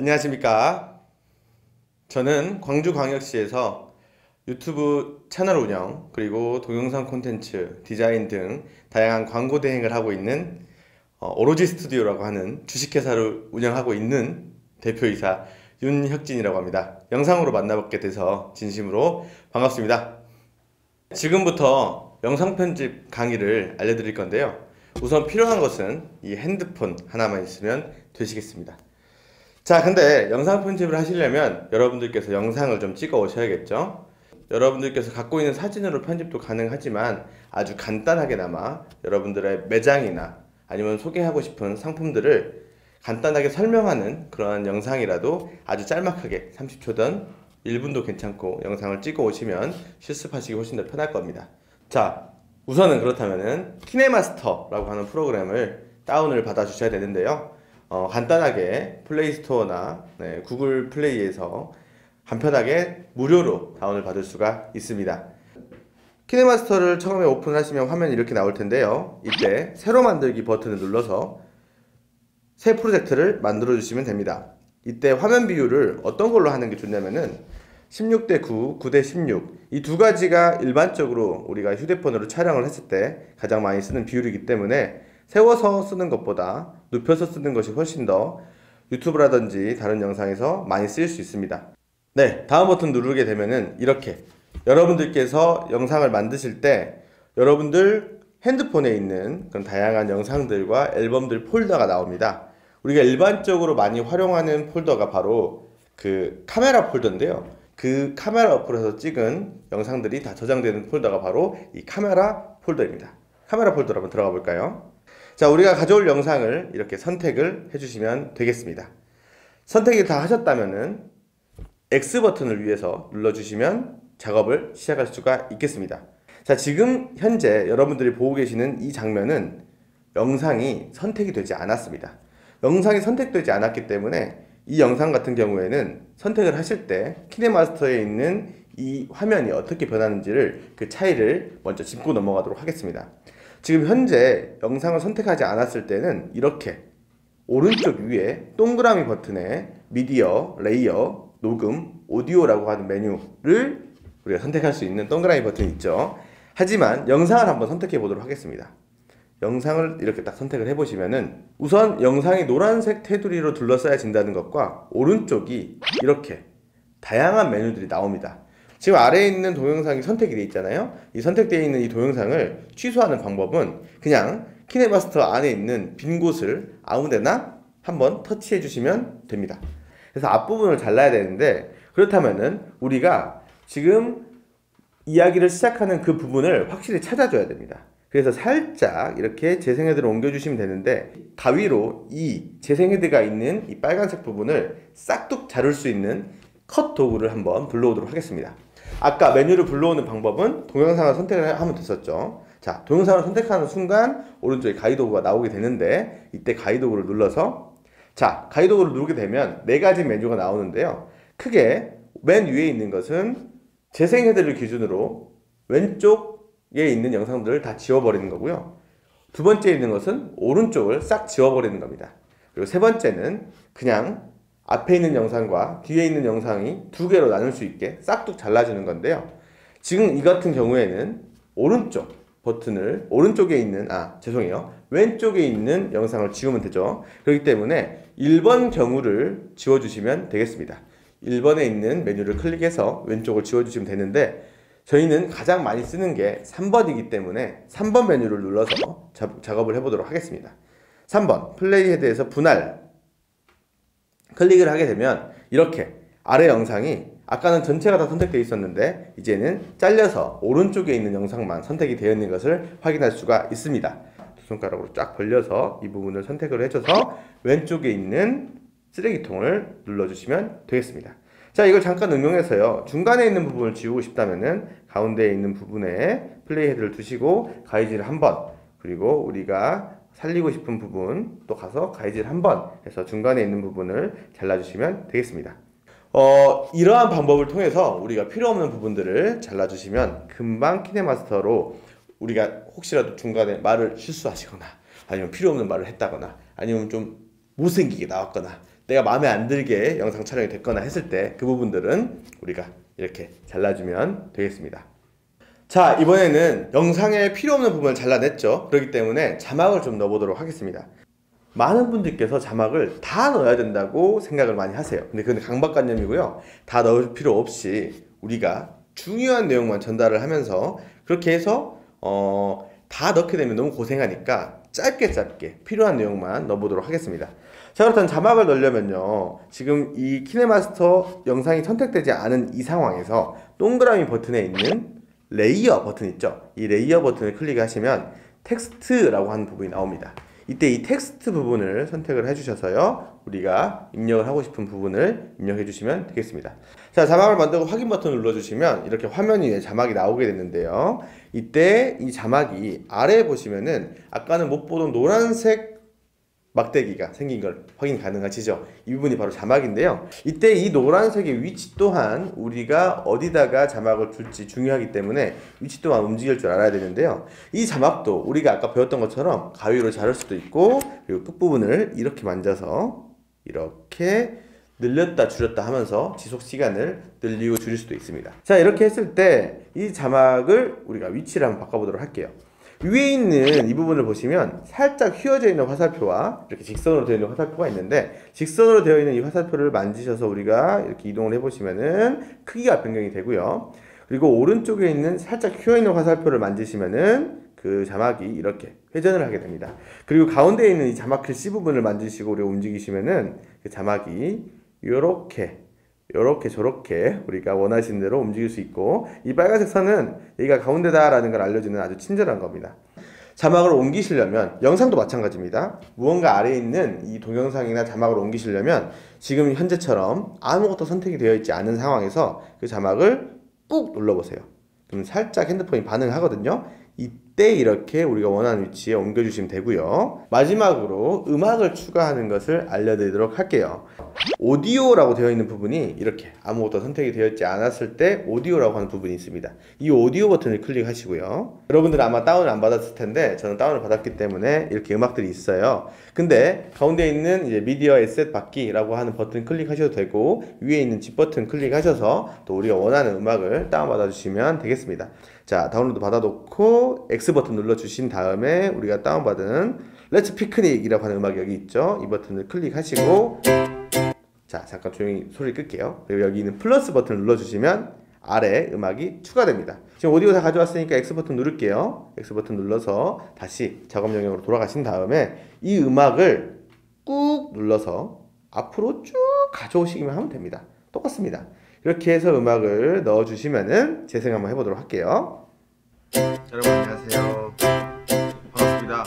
안녕하십니까. 저는 광주광역시에서 유튜브 채널 운영, 그리고 동영상 콘텐츠, 디자인 등 다양한 광고 대행을 하고 있는 어, 오로지 스튜디오라고 하는 주식회사를 운영하고 있는 대표이사 윤혁진이라고 합니다. 영상으로 만나뵙게 돼서 진심으로 반갑습니다. 지금부터 영상 편집 강의를 알려드릴 건데요. 우선 필요한 것은 이 핸드폰 하나만 있으면 되시겠습니다. 자, 근데 영상 편집을 하시려면 여러분들께서 영상을 좀 찍어 오셔야겠죠? 여러분들께서 갖고 있는 사진으로 편집도 가능하지만 아주 간단하게나마 여러분들의 매장이나 아니면 소개하고 싶은 상품들을 간단하게 설명하는 그런 영상이라도 아주 짤막하게 30초든 1분도 괜찮고 영상을 찍어 오시면 실습하시기 훨씬 더 편할 겁니다. 자, 우선은 그렇다면은 키네마스터라고 하는 프로그램을 다운을 받아 주셔야 되는데요. 어, 간단하게 플레이스토어나 네, 구글 플레이에서 간편하게 무료로 다운을 받을 수가 있습니다. 키네마스터를 처음에 오픈하시면 화면이 이렇게 나올 텐데요. 이때 새로 만들기 버튼을 눌러서 새 프로젝트를 만들어 주시면 됩니다. 이때 화면 비율을 어떤 걸로 하는 게 좋냐면은 16대 9, 9대 16. 이 두 가지가 일반적으로 우리가 휴대폰으로 촬영을 했을 때 가장 많이 쓰는 비율이기 때문에 세워서 쓰는 것보다 눕혀서 쓰는 것이 훨씬 더 유튜브라든지 다른 영상에서 많이 쓰일 수 있습니다. 네, 다음 버튼 누르게 되면은 이렇게 여러분들께서 영상을 만드실 때 여러분들 핸드폰에 있는 그런 다양한 영상들과 앨범들 폴더가 나옵니다. 우리가 일반적으로 많이 활용하는 폴더가 바로 그 카메라 폴더인데요. 그 카메라 어플에서 찍은 영상들이 다 저장되는 폴더가 바로 이 카메라 폴더입니다. 카메라 폴더로 한번 들어가 볼까요? 자, 우리가 가져올 영상을 이렇게 선택을 해주시면 되겠습니다. 선택이 다 하셨다면은 X 버튼을 위해서 눌러주시면 작업을 시작할 수가 있겠습니다. 자, 지금 현재 여러분들이 보고 계시는 이 장면은 영상이 선택이 되지 않았습니다. 영상이 선택되지 않았기 때문에 이 영상 같은 경우에는 선택을 하실 때 키네마스터에 있는 이 화면이 어떻게 변하는지를 그 차이를 먼저 짚고 넘어가도록 하겠습니다. 지금 현재 영상을 선택하지 않았을 때는 이렇게 오른쪽 위에 동그라미 버튼에 미디어, 레이어, 녹음, 오디오라고 하는 메뉴를 우리가 선택할 수 있는 동그라미 버튼이 있죠. 하지만 영상을 한번 선택해 보도록 하겠습니다. 영상을 이렇게 딱 선택을 해보시면은 우선 영상이 노란색 테두리로 둘러싸여 진다는 것과 오른쪽이 이렇게 다양한 메뉴들이 나옵니다. 지금 아래에 있는 동영상이 선택이 되어 있잖아요. 이 선택되어 있는 이 동영상을 취소하는 방법은 그냥 키네마스터 안에 있는 빈 곳을 아무데나 한번 터치해 주시면 됩니다. 그래서 앞부분을 잘라야 되는데 그렇다면은 우리가 지금 이야기를 시작하는 그 부분을 확실히 찾아줘야 됩니다. 그래서 살짝 이렇게 재생헤드를 옮겨주시면 되는데 가위로 이 재생헤드가 있는 이 빨간색 부분을 싹둑 자를 수 있는 컷 도구를 한번 불러오도록 하겠습니다. 아까 메뉴를 불러오는 방법은 동영상을 선택을 하면 됐었죠. 자, 동영상을 선택하는 순간 오른쪽에 가이도구가 나오게 되는데 이때 가이도구를 눌러서 자, 가이도구를 누르게 되면 네 가지 메뉴가 나오는데요. 크게 맨 위에 있는 것은 재생 헤드를 기준으로 왼쪽에 있는 영상들을 다 지워버리는 거고요. 두 번째 있는 것은 오른쪽을 싹 지워버리는 겁니다. 그리고 세 번째는 그냥 앞에 있는 영상과 뒤에 있는 영상이 두 개로 나눌 수 있게 싹둑 잘라주는 건데요. 지금 이 같은 경우에는 오른쪽 버튼을 오른쪽에 있는 아 죄송해요. 왼쪽에 있는 영상을 지우면 되죠. 그렇기 때문에 1번 경우를 지워주시면 되겠습니다. 1번에 있는 메뉴를 클릭해서 왼쪽을 지워주시면 되는데 저희는 가장 많이 쓰는 게 3번이기 때문에 3번 메뉴를 눌러서 작업을 해보도록 하겠습니다. 3번 플레이 헤드에서 분할 클릭을 하게 되면 이렇게 아래 영상이 아까는 전체가 다 선택되어 있었는데 이제는 잘려서 오른쪽에 있는 영상만 선택이 되어 있는 것을 확인할 수가 있습니다. 두 손가락으로 쫙 벌려서 이 부분을 선택을 해줘서 왼쪽에 있는 쓰레기통을 눌러주시면 되겠습니다. 자 이걸 잠깐 응용해서요 중간에 있는 부분을 지우고 싶다면은 가운데에 있는 부분에 플레이 헤드를 두시고 가이지를 한번 그리고 우리가 살리고 싶은 부분 또 가서 가이질 한번 해서 중간에 있는 부분을 잘라주시면 되겠습니다. 어, 이러한 방법을 통해서 우리가 필요 없는 부분들을 잘라주시면 금방 키네마스터로 우리가 혹시라도 중간에 말을 실수하시거나 아니면 필요 없는 말을 했다거나 아니면 좀 못생기게 나왔거나 내가 마음에 안 들게 영상 촬영이 됐거나 했을 때 그 부분들은 우리가 이렇게 잘라주면 되겠습니다. 자 이번에는 영상에 필요 없는 부분을 잘라냈죠. 그렇기 때문에 자막을 좀 넣어보도록 하겠습니다. 많은 분들께서 자막을 다 넣어야 된다고 생각을 많이 하세요. 근데 그건 강박관념이고요. 다 넣을 필요 없이 우리가 중요한 내용만 전달을 하면서 그렇게 해서 어, 다 넣게 되면 너무 고생하니까 짧게 짧게 필요한 내용만 넣어보도록 하겠습니다. 자 그렇다면 자막을 넣으려면요 지금 이 키네마스터 영상이 선택되지 않은 이 상황에서 동그라미 버튼에 있는 레이어 버튼 있죠? 이 레이어 버튼을 클릭하시면 텍스트라고 하는 부분이 나옵니다. 이때 이 텍스트 부분을 선택을 해주셔서요 우리가 입력을 하고 싶은 부분을 입력해 주시면 되겠습니다. 자 자막을 만들고 확인 버튼 눌러주시면 이렇게 화면 위에 자막이 나오게 됐는데요. 이때 이 자막이 아래에 보시면은 아까는 못 보던 노란색 막대기가 생긴 걸 확인 가능하시죠? 이 부분이 바로 자막인데요. 이때 이 노란색의 위치 또한 우리가 어디다가 자막을 둘지 중요하기 때문에 위치 또한 움직일 줄 알아야 되는데요. 이 자막도 우리가 아까 배웠던 것처럼 가위로 자를 수도 있고 그리고 끝부분을 이렇게 만져서 이렇게 늘렸다 줄였다 하면서 지속 시간을 늘리고 줄일 수도 있습니다. 자 이렇게 했을 때 이 자막을 우리가 위치를 한번 바꿔보도록 할게요. 위에 있는 이 부분을 보시면 살짝 휘어져 있는 화살표와 이렇게 직선으로 되어 있는 화살표가 있는데 직선으로 되어 있는 이 화살표를 만지셔서 우리가 이렇게 이동을 해보시면은 크기가 변경이 되고요. 그리고 오른쪽에 있는 살짝 휘어 있는 화살표를 만지시면은 그 자막이 이렇게 회전을 하게 됩니다. 그리고 가운데에 있는 이 자막 글씨 부분을 만지시고 우리가 움직이시면은 그 자막이 이렇게 요렇게 저렇게 우리가 원하시는 대로 움직일 수 있고 이 빨간색 선은 여기가 가운데다라는 걸 알려주는 아주 친절한 겁니다. 자막을 옮기시려면 영상도 마찬가지입니다. 무언가 아래에 있는 이 동영상이나 자막을 옮기시려면 지금 현재처럼 아무것도 선택이 되어 있지 않은 상황에서 그 자막을 꾹 눌러보세요. 그럼 살짝 핸드폰이 반응하거든요. 이때 이렇게 우리가 원하는 위치에 옮겨주시면 되고요. 마지막으로 음악을 추가하는 것을 알려드리도록 할게요. 오디오라고 되어 있는 부분이 이렇게 아무것도 선택이 되어 있지 않았을 때 오디오라고 하는 부분이 있습니다. 이 오디오 버튼을 클릭하시고요. 여러분들은 아마 다운을 안 받았을 텐데 저는 다운을 받았기 때문에 이렇게 음악들이 있어요. 근데 가운데 있는 이제 미디어 에셋 받기라고 하는 버튼 클릭하셔도 되고 위에 있는 집 버튼 클릭하셔서 또 우리가 원하는 음악을 다운받아 주시면 되겠습니다. 자, 다운로드 받아놓고 X 버튼 눌러주신 다음에 우리가 다운받은 Let's Picnic이라고 하는 음악이 여기 있죠. 이 버튼을 클릭하시고 자, 잠깐 조용히 소리 끌게요. 그리고 여기 있는 플러스 버튼 눌러주시면 아래 음악이 추가됩니다. 지금 오디오 다 가져왔으니까 X 버튼 누를게요. X 버튼 눌러서 다시 작업 영역으로 돌아가신 다음에 이 음악을 꾹 눌러서 앞으로 쭉 가져오시기만 하면 됩니다. 똑같습니다. 이렇게 해서 음악을 넣어주시면은 재생 한번 해보도록 할게요. 여러분 안녕하세요. 반갑습니다.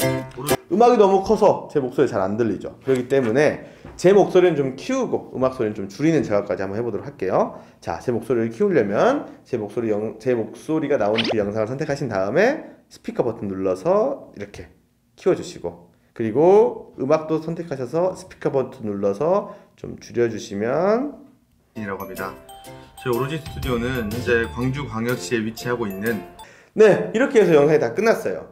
음악이 너무 커서 제 목소리 잘 안 들리죠. 그렇기 때문에 제 목소리는 좀 키우고 음악 소리는 좀 줄이는 작업까지 한번 해보도록 할게요. 자, 제 목소리를 키우려면 제 목소리 영, 제 목소리가 나오는 그 영상을 선택하신 다음에 스피커 버튼 눌러서 이렇게 키워주시고 그리고 음악도 선택하셔서 스피커 버튼 눌러서 좀 줄여주시면 이라고 합니다. 저희 오로지 스튜디오는 현재 광주광역시에 위치하고 있는 네 이렇게 해서 영상이 다 끝났어요.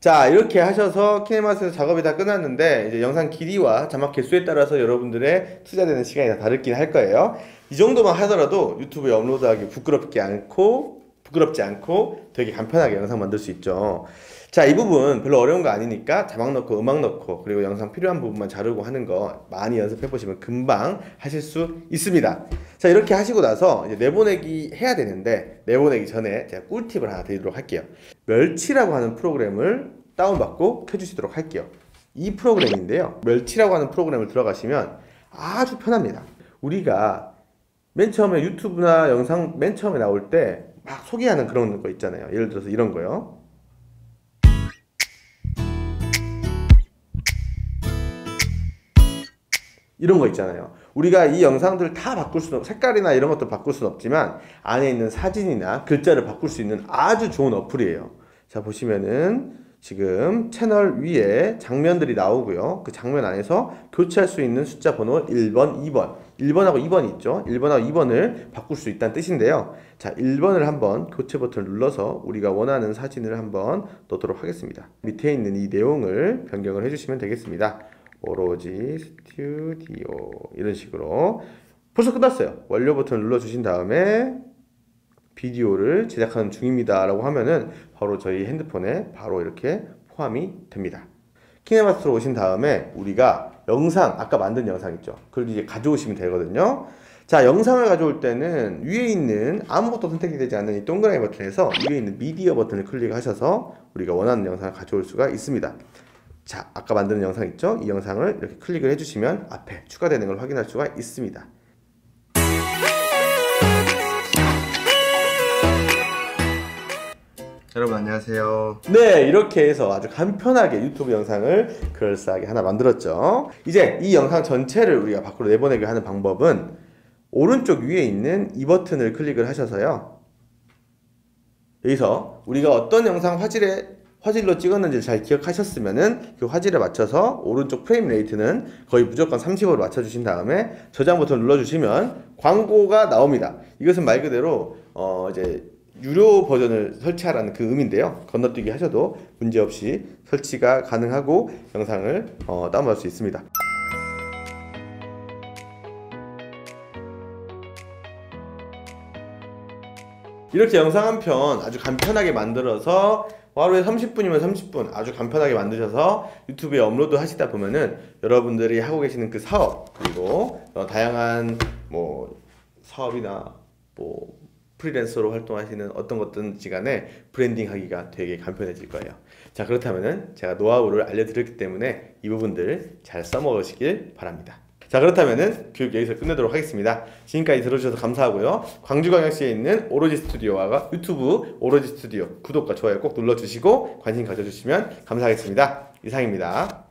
자 이렇게 하셔서 키네마스에서 작업이 다 끝났는데 이제 영상 길이와 자막 개수에 따라서 여러분들의 투자되는 시간이 다 다르긴 할 거예요. 이 정도만 하더라도 유튜브에 업로드하기 부끄럽지 않고 부끄럽지 않고 되게 간편하게 영상 만들 수 있죠. 자, 이 부분 별로 어려운 거 아니니까 자막 넣고 음악 넣고 그리고 영상 필요한 부분만 자르고 하는 거 많이 연습해 보시면 금방 하실 수 있습니다. 자, 이렇게 하시고 나서 이제 내보내기 해야 되는데 내보내기 전에 제가 꿀팁을 하나 드리도록 할게요. 멸치라고 하는 프로그램을 다운받고 켜주시도록 할게요. 이 프로그램인데요. 멸치라고 하는 프로그램을 들어가시면 아주 편합니다. 우리가 맨 처음에 유튜브나 영상 맨 처음에 나올 때 막 소개하는 그런 거 있잖아요. 예를 들어서 이런 거요. 이런 거 있잖아요. 우리가 이 영상들을 다 바꿀 수는 색깔이나 이런 것도 바꿀 수는 없지만 안에 있는 사진이나 글자를 바꿀 수 있는 아주 좋은 어플이에요. 자 보시면은 지금 채널 위에 장면들이 나오고요. 그 장면 안에서 교체할 수 있는 숫자 번호 1번, 2번. 1번하고 2번이 있죠. 1번하고 2번을 바꿀 수 있다는 뜻인데요. 자, 1번을 한번 교체 버튼을 눌러서 우리가 원하는 사진을 한번 넣도록 하겠습니다. 밑에 있는 이 내용을 변경을 해주시면 되겠습니다. 오로지 스튜디오 이런 식으로 벌써 끝났어요. 완료 버튼을 눌러주신 다음에 비디오를 제작하는 중입니다 라고 하면은 바로 저희 핸드폰에 바로 이렇게 포함이 됩니다. 키네마스터로 오신 다음에 우리가 영상 아까 만든 영상 있죠. 그걸 이제 가져오시면 되거든요. 자 영상을 가져올 때는 위에 있는 아무것도 선택이 되지 않는 이 동그라미 버튼에서 위에 있는 미디어 버튼을 클릭하셔서 우리가 원하는 영상을 가져올 수가 있습니다. 자 아까 만든 영상 있죠? 이 영상을 이렇게 클릭을 해주시면 앞에 추가되는 걸 확인할 수가 있습니다. 여러분 안녕하세요. 네, 이렇게 해서 아주 간편하게 유튜브 영상을 그럴싸하게 하나 만들었죠. 이제 이 영상 전체를 우리가 밖으로 내보내게 하는 방법은 오른쪽 위에 있는 이 버튼을 클릭을 하셔서요. 여기서 우리가 어떤 영상 화질에 화질로 찍었는지 잘 기억하셨으면은 그 화질에 맞춰서 오른쪽 frame rate는 거의 무조건 30으로 맞춰주신 다음에 저장 버튼 눌러주시면 광고가 나옵니다. 이것은 말 그대로 어 이제 유료 버전을 설치하라는 그 의미인데요. 건너뛰기 하셔도 문제없이 설치가 가능하고 영상을 어, 다운받을 수 있습니다. 이렇게 영상 한 편 아주 간편하게 만들어서 하루에 30분이면 30분 아주 간편하게 만드셔서 유튜브에 업로드 하시다 보면은 여러분들이 하고 계시는 그 사업 그리고 어, 다양한 뭐 사업이나 뭐 프리랜서로 활동하시는 어떤 것든 시간에 브랜딩 하기가 되게 간편해질 거예요. 자, 그렇다면은 제가 노하우를 알려드렸기 때문에 이 부분들 잘 써먹으시길 바랍니다. 자, 그렇다면은 교육 여기서 끝내도록 하겠습니다. 지금까지 들어주셔서 감사하고요. 광주광역시에 있는 오로지 스튜디오와 유튜브 오로지 스튜디오 구독과 좋아요 꼭 눌러주시고 관심 가져주시면 감사하겠습니다. 이상입니다.